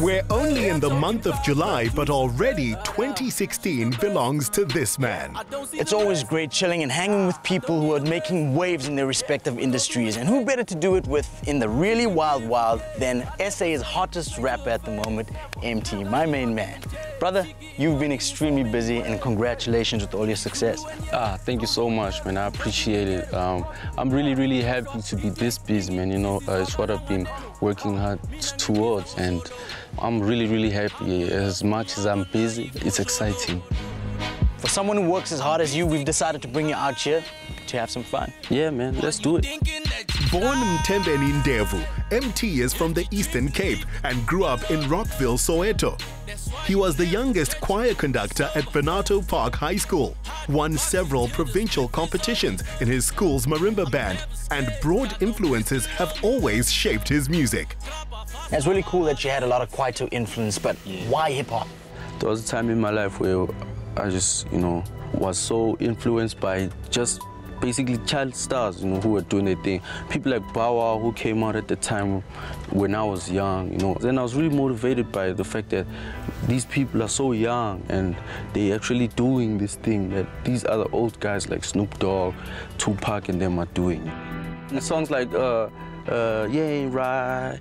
Speaker 4: We're only in the month of July, but already 2016 belongs to this man.
Speaker 32: It's always great chilling and hanging with people who are making waves in their respective industries. And who better to do it with in the really wild wild than SA's hottest rapper at the moment, Emtee, my main man. Brother, you've been extremely busy and congratulations with all your success.
Speaker 18: Ah, thank you so much, man. I appreciate it. Um, I'm really, really happy to be this busy, man. You know, uh, it's what I've been working hard towards, and I'm really, really happy. As much as I'm busy, it's exciting.
Speaker 32: For someone who works as hard as you, we've decided to bring you out here to have some fun.
Speaker 18: Yeah, man, let's do it.
Speaker 4: Born Mthembeni Ndevu, Emtee is from the Eastern Cape and grew up in Rockville, Soweto. He was the youngest choir conductor at Benato Park High School, won several provincial competitions in his school's marimba band, and broad influences have always shaped his music.
Speaker 32: It's really cool that you had a lot of Kwaito influence, but why hip hop?
Speaker 18: There was a time in my life where I just, you know, was so influenced by just basically child stars, you know, who were doing their thing. People like Wow who came out at the time when I was young, you know. Then I was really motivated by the fact that these people are so young and they actually doing this thing that these other old guys like Snoop Dogg, Tupac and them are doing. And songs like uh, uh, Ain't Right,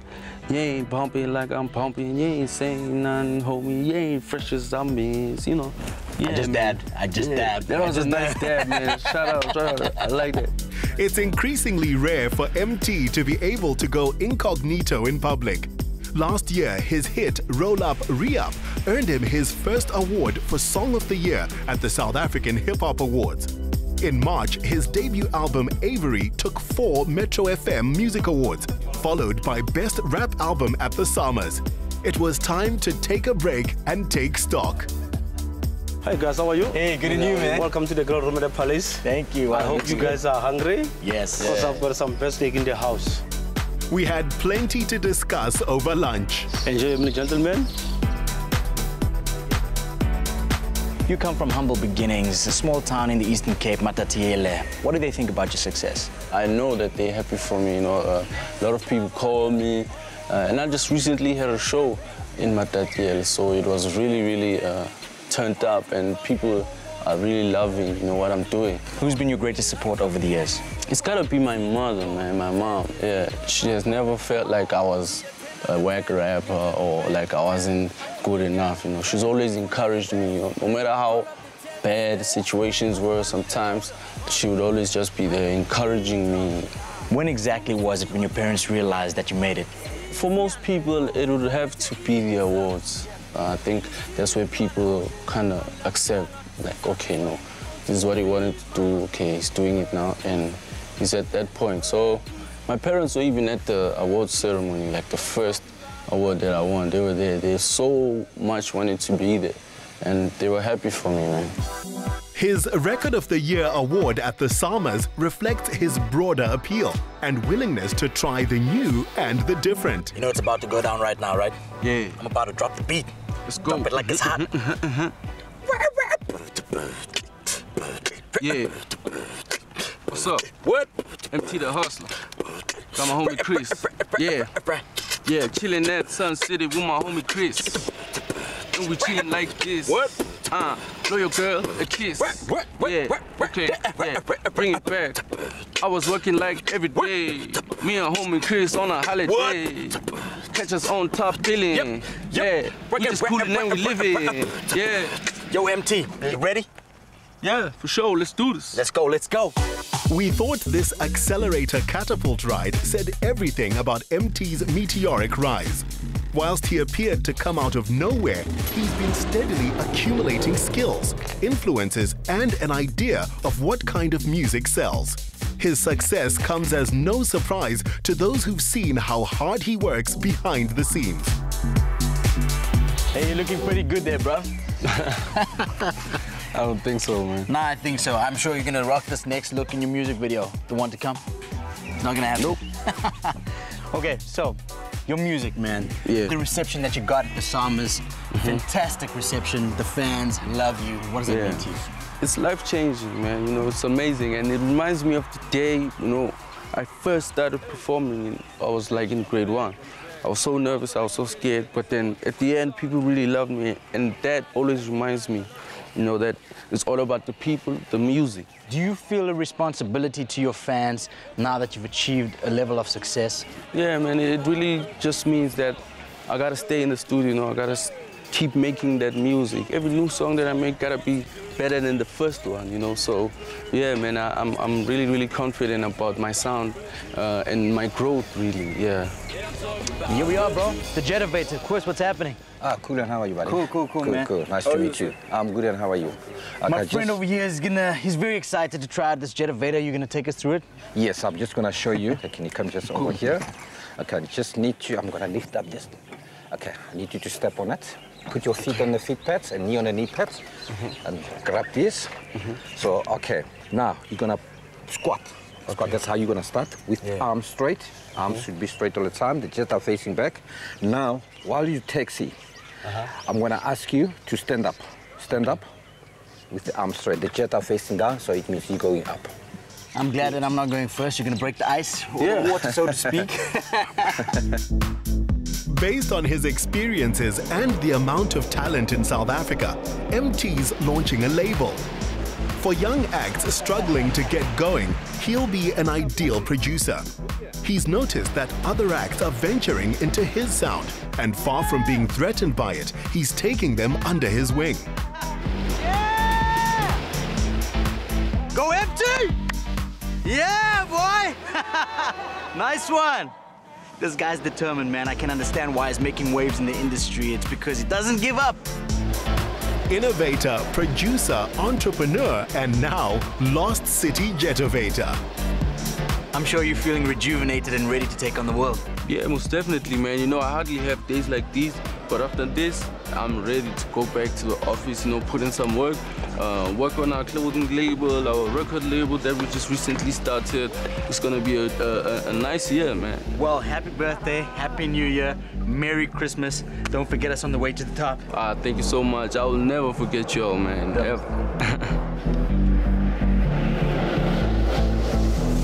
Speaker 18: You Ain't pumping Like I'm Pumping, You Ain't Saying Nothing, Homie, You Ain't Fresh As I'm Miss, you know.
Speaker 32: I just
Speaker 18: man.
Speaker 32: dabbed. I just
Speaker 18: Yeah,
Speaker 32: dabbed.
Speaker 18: That was a
Speaker 32: just
Speaker 18: nice dab, man. [laughs] Shout out, shout out. I like that.
Speaker 4: It's increasingly rare for Emtee to be able to go incognito in public. Last year, his hit Roll Up Re Up earned him his first award for Song of the Year at the South African Hip Hop Awards. In March, his debut album Avery took four Metro FM Music Awards, followed by Best Rap Album at the SAMAs. It was time to take a break and take stock.
Speaker 33: Hi guys, how are you?
Speaker 32: Hey, good and you, man.
Speaker 33: Welcome to the Grill Room at the Palace.
Speaker 32: Thank you.
Speaker 33: I
Speaker 32: Wow,
Speaker 33: hope
Speaker 32: looks
Speaker 33: you
Speaker 32: good.
Speaker 33: guys are hungry.
Speaker 32: Yes.
Speaker 33: Because
Speaker 32: Yeah.
Speaker 33: I've got some best steak in the house.
Speaker 4: We had plenty to discuss over lunch.
Speaker 33: Enjoy, me, gentlemen.
Speaker 32: You come from humble beginnings, a small town in the Eastern Cape, Matatiele. What do they think about your success?
Speaker 18: I know that they're happy for me. You know, uh, a lot of people call me, uh, and I just recently had a show in Matatiele, so it was really, really uh, turned up, and people are really loving, you know, what I'm doing.
Speaker 32: Who's been your greatest support over the years?
Speaker 18: It's gotta be my mother, man, my mom. Yeah, she has never felt like I was a whack rapper or like I wasn't good enough. You know, she's always encouraged me. You know, no matter how bad situations were, sometimes she would always just be there encouraging me.
Speaker 32: When exactly was it when your parents realized that you made it?
Speaker 18: For most people, it would have to be the awards. Uh, I think that's where people kind of accept, like, okay, no, this is what he wanted to do. Okay, he's doing it now, and he's at that point. So my parents were even at the award ceremony, like the first award that I won. They were there. They so much wanted to be there, and they were happy for me, man.
Speaker 4: His Record of the Year award at the SAMAs reflects his broader appeal and willingness to try the new and the different.
Speaker 32: You know it's about to go down right now, right?
Speaker 18: Yeah.
Speaker 32: I'm about to drop the beat.
Speaker 18: Let's go.
Speaker 32: Drop it like it's hot. [laughs]
Speaker 18: Yeah. What's up? What? Emtee the Hustler. Got my homie Chris. Yeah. Yeah, chillin' at Sun City with my homie Chris. And we chillin' like this. What? Uh, blow your girl a kiss. What? Yeah, okay, yeah, bring it back. I was working like every day. Me and homie Chris on a holiday. Catch us on top billing. Yeah, we just coolin' and we living. Yeah.
Speaker 32: Yo, Emtee, you ready?
Speaker 18: Yeah, for sure. Let's do this.
Speaker 32: Let's go, let's go.
Speaker 4: We thought this accelerator catapult ride said everything about Emtee's meteoric rise. Whilst he appeared to come out of nowhere, he's been steadily accumulating skills, influences, and an idea of what kind of music sells. His success comes as no surprise to those who've seen how hard he works behind the scenes.
Speaker 32: Hey, you're looking pretty good there, bro. [laughs]
Speaker 18: I don't think so, man.
Speaker 32: Nah, I think so. I'm sure you're gonna rock this next look in your music video. The one to come. It's not gonna happen. Nope. [laughs] okay, so your music, man.
Speaker 18: Yeah.
Speaker 32: The reception that you got at the SAMAs, mm-hmm. fantastic reception. The fans love you. What does that
Speaker 18: Yeah.
Speaker 32: mean to you?
Speaker 18: It's life changing, man. You know, it's amazing. And it reminds me of the day, you know, I first started performing. I was like in grade one. I was so nervous, I was so scared. But then at the end, people really loved me. And that always reminds me, you know, that it's all about the people, the music.
Speaker 32: Do you feel a responsibility to your fans now that you've achieved a level of success?
Speaker 18: Yeah, man, it really just means that I gotta stay in the studio, you know, I gotta keep making that music. Every new song that I make gotta be better than the first one, you know. So, yeah, man, I, I'm, I'm really, really confident about my sound uh, and my growth, really, yeah.
Speaker 32: Here we are, bro. The Jetovator. Of course, what's happening?
Speaker 34: Ah, cool, and how are you, buddy?
Speaker 32: Cool, cool, cool,
Speaker 34: Good,
Speaker 32: man.
Speaker 34: Cool, Nice
Speaker 32: How
Speaker 34: to
Speaker 32: are
Speaker 34: meet
Speaker 32: you?
Speaker 34: you. I'm good, and how are you?
Speaker 32: My friend
Speaker 34: just-
Speaker 32: over here is gonna, he's very excited to try out this Jetovator. You're gonna take us through it?
Speaker 34: Yes, I'm just gonna show you. Okay, can you come just over here? Okay, I just need you, I'm gonna lift up this. Okay, I need you to step on it. Put your feet on the feet pads and knee on the knee pads. Mm-hmm. And grab this. Mm-hmm. So, okay, now you're gonna squat. Squat, that's how you're gonna start. With arms straight. Arms mm-hmm. should be straight all the time. The jets are facing back. Now, while you taxi, uh-huh. I'm gonna ask you to stand up. Stand up with the arms straight. The jet are facing down, so it means you're going up.
Speaker 32: I'm glad that I'm not going first. You're going to break the ice,
Speaker 4: Yeah.
Speaker 32: water, so to speak. [laughs] [laughs]
Speaker 4: Based on his experiences and the amount of talent in South Africa, Emtee's launching a label. For young acts struggling to get going, he'll be an ideal producer. He's noticed that other acts are venturing into his sound, and far from being threatened by it, he's taking them under his wing.
Speaker 32: Go Emtee! Yeah, boy! [laughs] nice one! This guy's determined, man. I can understand why he's making waves in the industry. It's because he doesn't give up.
Speaker 4: Innovator, producer, entrepreneur, and now Lost City Jetovator.
Speaker 32: I'm sure you're feeling rejuvenated and ready to take on the world.
Speaker 18: Yeah, most definitely, man. You know, I hardly have days like these, but after this, I'm ready to go back to the office, you know, put in some work, uh, work on our clothing label, our record label that we just recently started. It's gonna be a, a, a nice year, man.
Speaker 32: Well, happy birthday, happy new year, Merry Christmas. Don't forget us on the way to the top.
Speaker 18: Ah, thank you so much. I will never forget y'all, man. Ever. [laughs]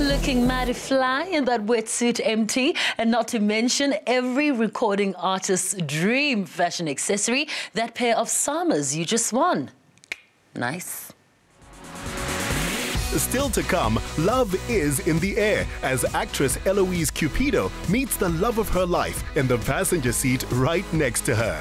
Speaker 3: Looking mighty fly in that wetsuit Emtee, and not to mention every recording artist's dream fashion accessory, that pair of SAMAs you just won. Nice.
Speaker 4: Still to come, love is in the air as actress Eloise Cupido meets the love of her life in the passenger seat right next to her.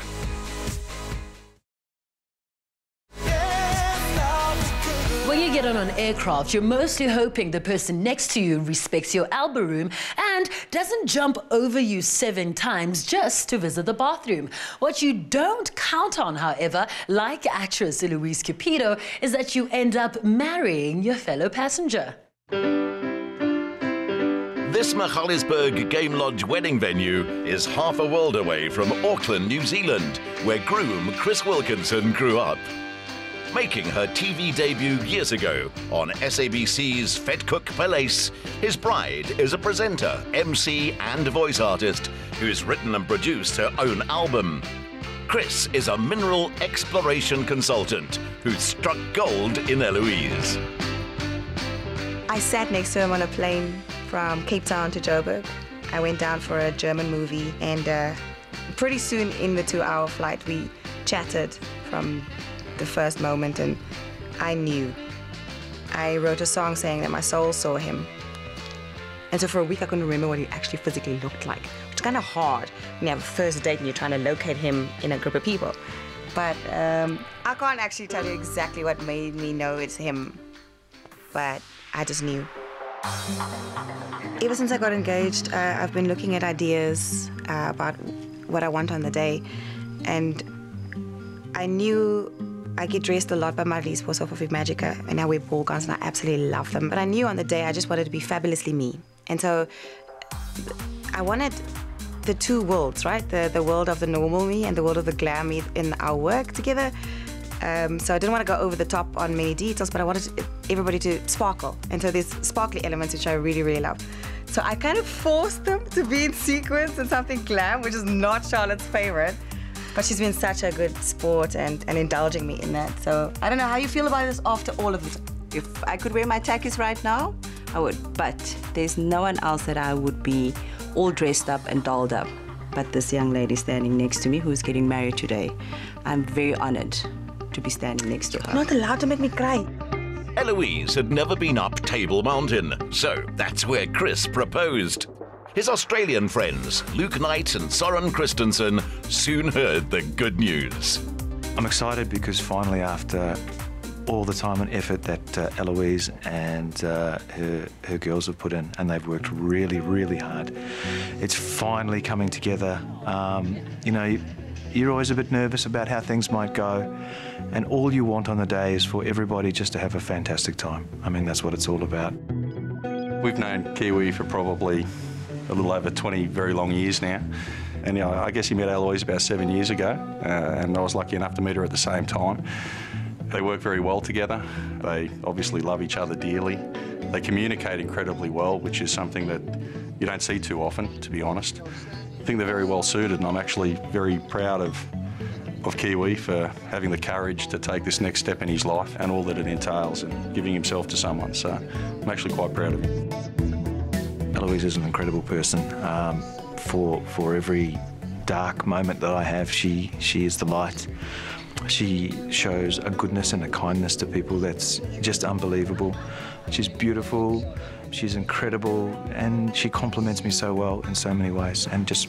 Speaker 3: Get on an aircraft, you're mostly hoping the person next to you respects your elbow room and doesn't jump over you seven times just to visit the bathroom. What you don't count on, however, like actress Eloise Cupido, is that you end up marrying your fellow passenger.
Speaker 35: This Magaliesburg Game Lodge wedding venue is half a world away from Auckland, New Zealand, where groom Chris Wilkinson grew up. Making her TV debut years ago on SABC's Fed Cook Palace, his bride is a presenter, MC, and voice artist who's written and produced her own album. Chris is a mineral exploration consultant who struck gold in Eloise.
Speaker 21: I sat next to him on a plane from Cape Town to Joburg. I went down for a German movie, and uh, pretty soon in the two hour flight, we chatted from the first moment, and I knew. I wrote a song saying that my soul saw him. And so for a week, I couldn't remember what he actually physically looked like, which is kind of hard when you have a first date and you're trying to locate him in a group of people. But um, I can't actually tell you exactly what made me know it's him, but I just knew. Ever since I got engaged, uh, I've been looking at ideas uh, about what I want on the day, and I knew I get dressed a lot by my Marlies for Sofa of Magica, and I wear ball gowns, and I absolutely love them. But I knew on the day I just wanted to be fabulously me, and so I wanted the two worlds, right? The the world of the normal me and the world of the glam me in our work together. Um, so I didn't want to go over the top on many details, but I wanted everybody to sparkle. And so there's sparkly elements which I really, really love. So I kind of forced them to be in sequence and something glam, which is not Charlotte's favorite. But she's been such a good sport and, and indulging me in that. So I don't know how you feel about this after all of this.
Speaker 36: If I could wear my tackies right now, I would. But there's no one else that I would be all dressed up and dolled up. But this young lady standing next to me who's getting married today. I'm very honored to be standing next to her.
Speaker 21: Not allowed to make me cry.
Speaker 35: Eloise had never been up Table Mountain, so that's where Chris proposed. His Australian friends, Luke Knight and Soren Christensen, soon heard the good news.
Speaker 37: I'm excited because finally, after all the time and effort that uh, Eloise and uh, her, her girls have put in, and they've worked really, really hard, it's finally coming together. Um, you know, you're always a bit nervous about how things might go, and all you want on the day is for everybody just to have a fantastic time. I mean, that's what it's all about.
Speaker 38: We've known Kiwi for probably a little over 20 very long years now. And you know, I guess he met Eloise about seven years ago, uh, and I was lucky enough to meet her at the same time. They work very well together. They obviously love each other dearly. They communicate incredibly well, which is something that you don't see too often, to be honest. I think they're very well suited, and I'm actually very proud of of Kiwi for having the courage to take this next step in his life and all that it entails and giving himself to someone. So I'm actually quite proud of him.
Speaker 37: Eloise is an incredible person. Um, for for every dark moment that I have, she she is the light. She shows a goodness and a kindness to people that's just unbelievable. She's beautiful, she's incredible, and she compliments me so well in so many ways. And just,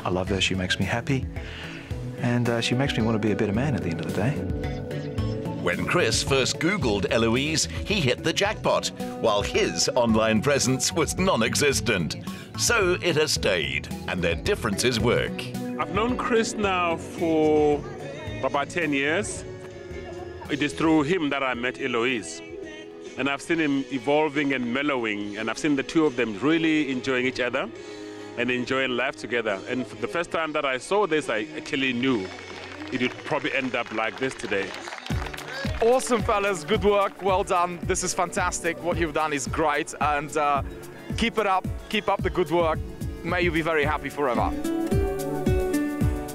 Speaker 37: I love her. She makes me happy, and uh, she makes me want to be a better man at the end of the day.
Speaker 2: When Chris first Googled Eloise, he hit the jackpot, while his online presence was non existent. So it has stayed, and their differences work.
Speaker 39: I've known Chris now for about 10 years. It is through him that I met Eloise. And I've seen him evolving and mellowing, and I've seen the two of them really enjoying each other and enjoying life together. And the first time that I saw this, I actually knew it would probably end up like this today.
Speaker 40: Awesome, fellas. Good work. Well done. This is fantastic. What you've done is great. And uh, keep it up. Keep up the good work. May you be very happy forever.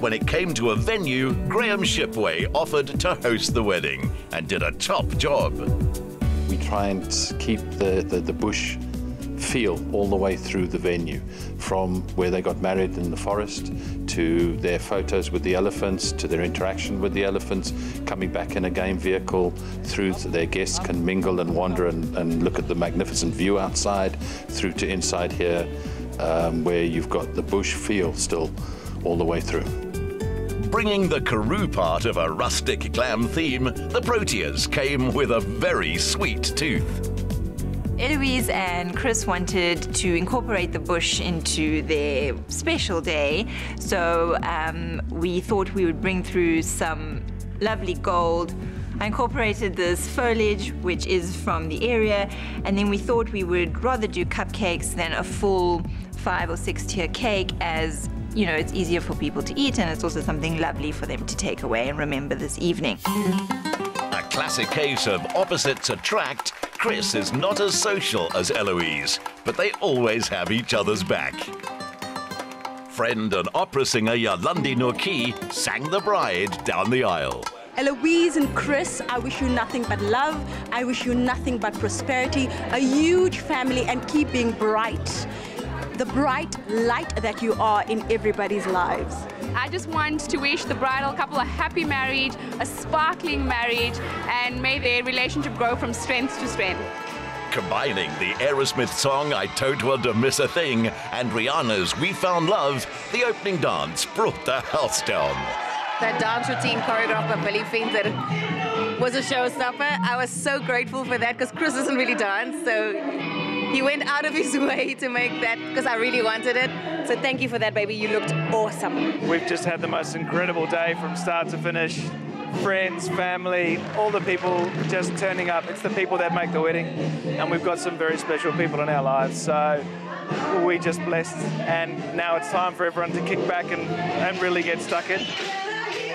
Speaker 2: When it came to a venue, Graham Shipway offered to host the wedding and did a top job.
Speaker 41: We try and keep the, the, the bush feel all the way through the venue, from where they got married in the forest to their photos with the elephants, to their interaction with the elephants, coming back in a game vehicle, through to their guests can mingle and wander and, and look at the magnificent view outside, through to inside here, um, where you've got the bush feel still all the way through.
Speaker 2: Bringing the Karoo part of a rustic glam theme, the Proteas came with a very sweet tooth.
Speaker 42: Eloise and Chris wanted to incorporate the bush into their special day, so um, we thought we would bring through some lovely gold. I incorporated this foliage, which is from the area, and then we thought we would rather do cupcakes than a full five or six tier cake as you know, it's easier for people to eat and it's also something lovely for them to take away and remember this evening.
Speaker 2: A classic case of opposites attract, Chris is not as social as Eloise, but they always have each other's back. Friend and opera singer Yolandi Noki sang the bride down the aisle.
Speaker 26: Eloise and Chris, I wish you nothing but love. I wish you nothing but prosperity, a huge family, and keep being bright the bright light that you are in everybody's lives.
Speaker 43: I just want to wish the bridal couple a happy marriage, a sparkling marriage, and may their relationship grow from strength to strength.
Speaker 2: Combining the Aerosmith song I Don't Want to Miss a Thing and Rihanna's We Found Love, the opening dance brought the house down.
Speaker 26: That dance routine choreographed by Billy Fenter was a showstopper. I was so grateful for that because Chris doesn't really dance, so he went out of his [laughs] way to make that because I really wanted it. So thank you for that, baby. You looked awesome.
Speaker 40: We've just had the most incredible day from start to finish. Friends, family, all the people just turning up. It's the people that make the wedding. And we've got some very special people in our lives. So we just blessed. And now it's time for everyone to kick back and, and really get stuck in.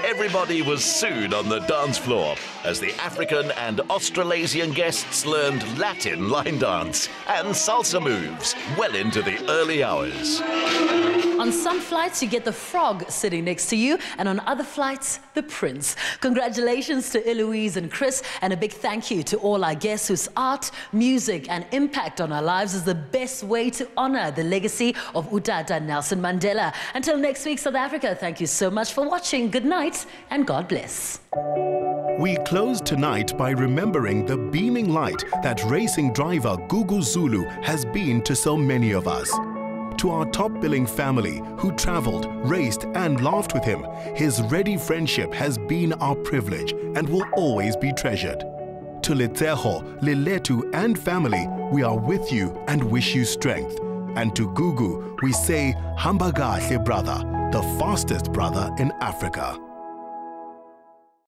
Speaker 2: Everybody was sued on the dance floor as the African and Australasian guests learned Latin line dance and salsa moves well into the early hours.
Speaker 3: On some flights, you get the frog sitting next to you, and on other flights, the prince. Congratulations to Eloise and Chris, and a big thank you to all our guests whose art, music, and impact on our lives is the best way to honor the legacy of Utata Nelson Mandela. Until next week, South Africa, thank you so much for watching. Good night, and God bless.
Speaker 4: We close tonight by remembering the beaming light that racing driver Gugu Zulu has been to so many of us. To our top billing family who traveled, raced and laughed with him, his ready friendship has been our privilege and will always be treasured. To Letshego, Lelethu and family, we are with you and wish you strength. And to Gugu, we say Hambagahle brother, the fastest brother in Africa.